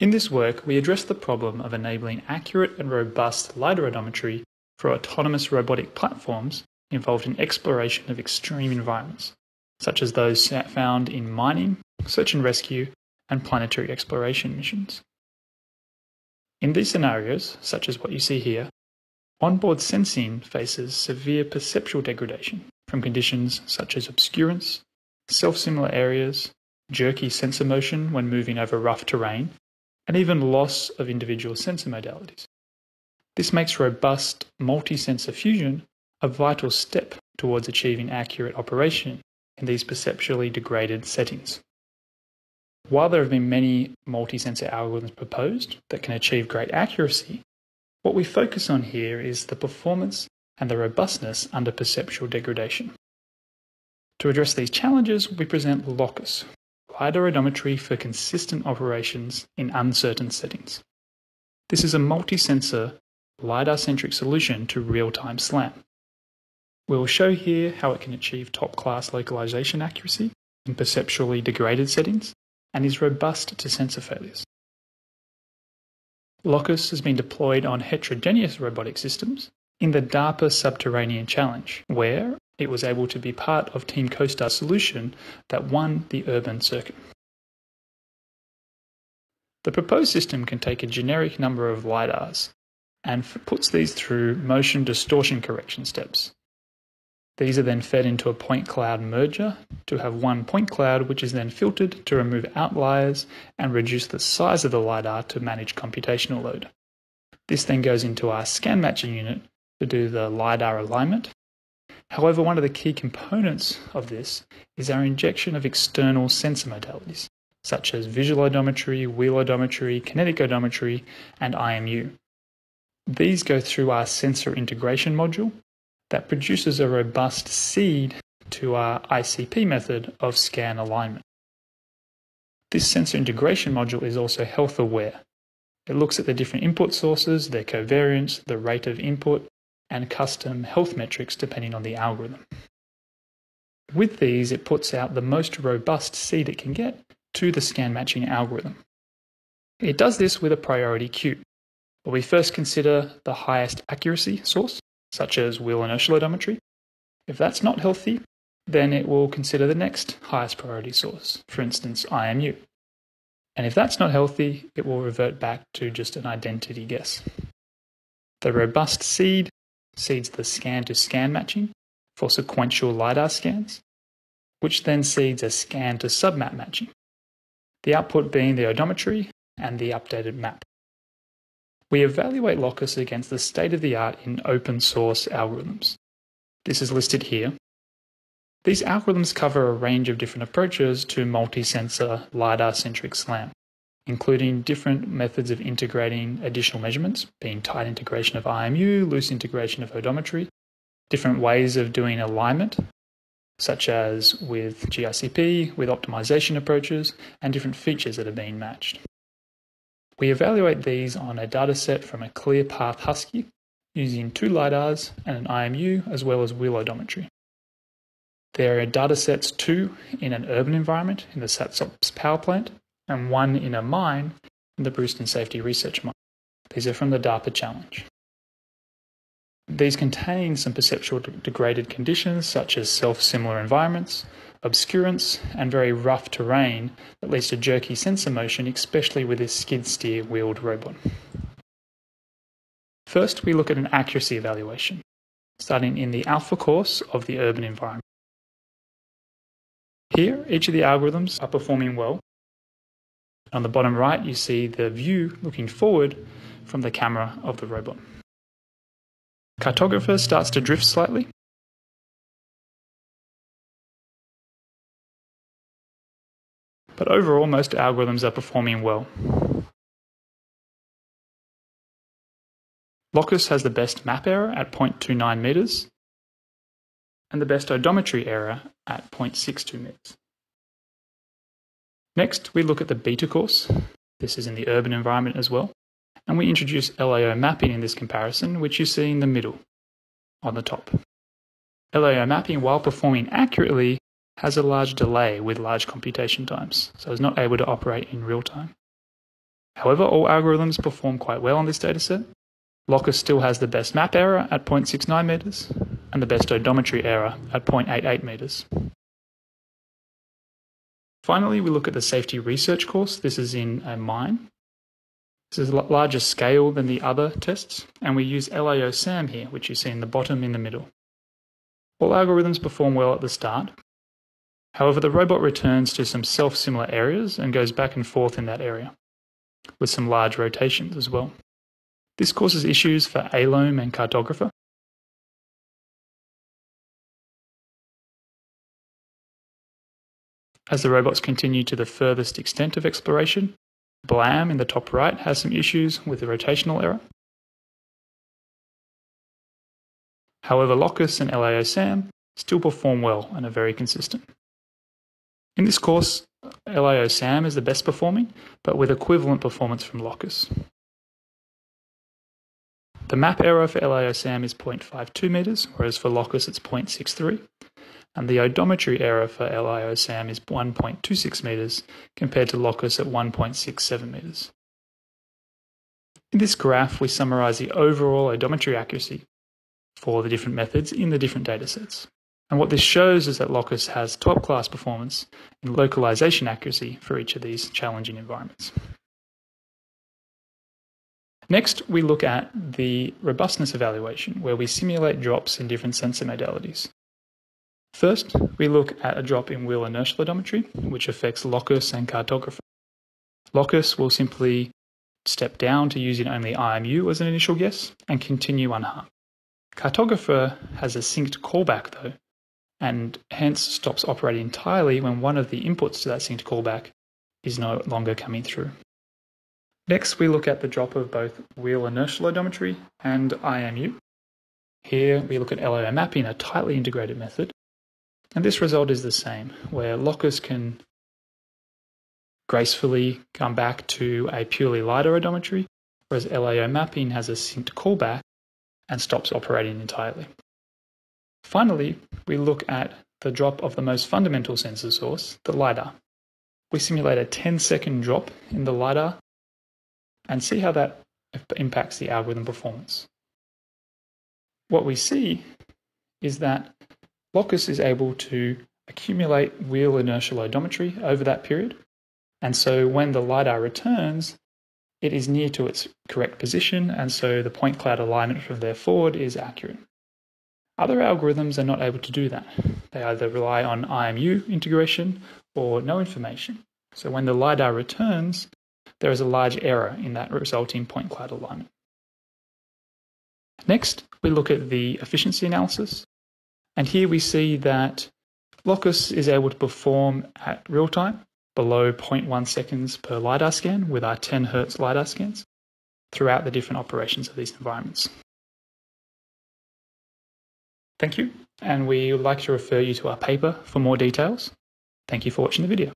In this work, we address the problem of enabling accurate and robust LiDAR odometry for autonomous robotic platforms involved in exploration of extreme environments, such as those found in mining, search and rescue, and planetary exploration missions. In these scenarios, such as what you see here, onboard sensing faces severe perceptual degradation from conditions such as obscurance, self-similar areas, jerky sensor motion when moving over rough terrain, and even loss of individual sensor modalities. This makes robust multi-sensor fusion a vital step towards achieving accurate operation in these perceptually degraded settings. While there have been many multi-sensor algorithms proposed that can achieve great accuracy, what we focus on here is the performance and the robustness under perceptual degradation. To address these challenges, we present LOCUS, LiDAR odometry for consistent operations in uncertain settings. This is a multi-sensor, LiDAR-centric solution to real-time SLAM. We will show here how it can achieve top-class localization accuracy in perceptually degraded settings and is robust to sensor failures. LOCUS has been deployed on heterogeneous robotic systems in the DARPA Subterranean Challenge, where it was able to be part of Team COSTAR's solution that won the urban circuit. The proposed system can take a generic number of LiDARs and puts these through motion distortion correction steps. These are then fed into a point cloud merger to have one point cloud, which is then filtered to remove outliers and reduce the size of the LiDAR to manage computational load. This then goes into our scan matching unit to do the LiDAR alignment However, one of the key components of this is our injection of external sensor modalities, such as visual odometry, wheel odometry, kinetic odometry, and IMU. These go through our sensor integration module that produces a robust seed to our ICP method of scan alignment. This sensor integration module is also health aware. It looks at the different input sources, their covariance, the rate of input, and custom health metrics depending on the algorithm. With these, it puts out the most robust seed it can get to the scan matching algorithm. It does this with a priority queue. where we first consider the highest accuracy source, such as wheel inertial odometry. If that's not healthy, then it will consider the next highest priority source, for instance, IMU. And if that's not healthy, it will revert back to just an identity guess. The robust seed seeds the scan to scan matching for sequential LiDAR scans, which then seeds a scan to submap matching, the output being the odometry and the updated map. We evaluate LOCUS against the state of the art in open source algorithms. This is listed here. These algorithms cover a range of different approaches to multi sensor LiDAR centric SLAM including different methods of integrating additional measurements, being tight integration of IMU, loose integration of odometry, different ways of doing alignment, such as with GICP, with optimization approaches, and different features that are being matched. We evaluate these on a dataset from a ClearPath Husky using two LiDARs and an IMU as well as wheel odometry. There are datasets too in an urban environment in the SATSOPS power plant and one in a mine in the Bruceton Safety Research Mine. These are from the DARPA Challenge. These contain some perceptual degraded conditions such as self-similar environments, obscurance, and very rough terrain that leads to jerky sensor motion, especially with this skid steer wheeled robot. First, we look at an accuracy evaluation, starting in the alpha course of the urban environment. Here, each of the algorithms are performing well on the bottom right, you see the view looking forward from the camera of the robot. Cartographer starts to drift slightly. But overall, most algorithms are performing well. Locus has the best map error at 0.29 meters and the best odometry error at 0.62 meters. Next, we look at the beta course. This is in the urban environment as well. And we introduce LIO-mapping in this comparison, which you see in the middle on the top. LIO-mapping, while performing accurately, has a large delay with large computation times, so it's not able to operate in real time. However, all algorithms perform quite well on this dataset. Locus still has the best map error at 0.69 meters and the best odometry error at 0.88 meters. Finally, we look at the safety research course. This is in a mine. This is a larger scale than the other tests, and we use LIO-SAM here, which you see in the bottom in the middle. All algorithms perform well at the start. However, the robot returns to some self-similar areas and goes back and forth in that area, with some large rotations as well. This causes issues for A-LOAM and cartographer, As the robots continue to the furthest extent of exploration, BLAM in the top right has some issues with the rotational error. However, Locus and LIO-SAM still perform well and are very consistent. In this course, LIO-SAM is the best performing, but with equivalent performance from Locus. The map error for LIO-SAM is 0.52 meters, whereas for Locus it's 0.63, and the odometry error for LIO-SAM is 1.26 meters compared to Locus at 1.67 meters. In this graph, we summarize the overall odometry accuracy for the different methods in the different datasets. And what this shows is that Locus has top class performance in localization accuracy for each of these challenging environments. Next, we look at the robustness evaluation, where we simulate drops in different sensor modalities. First, we look at a drop in wheel inertial odometry, which affects locus and cartographer. Locus will simply step down to using only IMU as an initial guess and continue unharmed. Cartographer has a synced callback though, and hence stops operating entirely when one of the inputs to that synced callback is no longer coming through. Next, we look at the drop of both wheel inertial odometry and IMU. Here, we look at LIO-mapping, a tightly integrated method, and this result is the same, where Locus can gracefully come back to a purely LiDAR odometry, whereas LIO-mapping has a synced callback and stops operating entirely. Finally, we look at the drop of the most fundamental sensor source, the LiDAR. We simulate a 10 second drop in the LiDAR and see how that impacts the algorithm performance. What we see is that Locus is able to accumulate wheel inertial odometry over that period. And so when the LiDAR returns, it is near to its correct position, and so the point cloud alignment from there forward is accurate. Other algorithms are not able to do that. They either rely on IMU integration or no information. So when the LiDAR returns, there is a large error in that resulting point cloud alignment. Next, we look at the efficiency analysis. And here we see that Locus is able to perform at real time below 0.1 seconds per LiDAR scan with our 10 Hz LiDAR scans throughout the different operations of these environments. Thank you, and we would like to refer you to our paper for more details. Thank you for watching the video.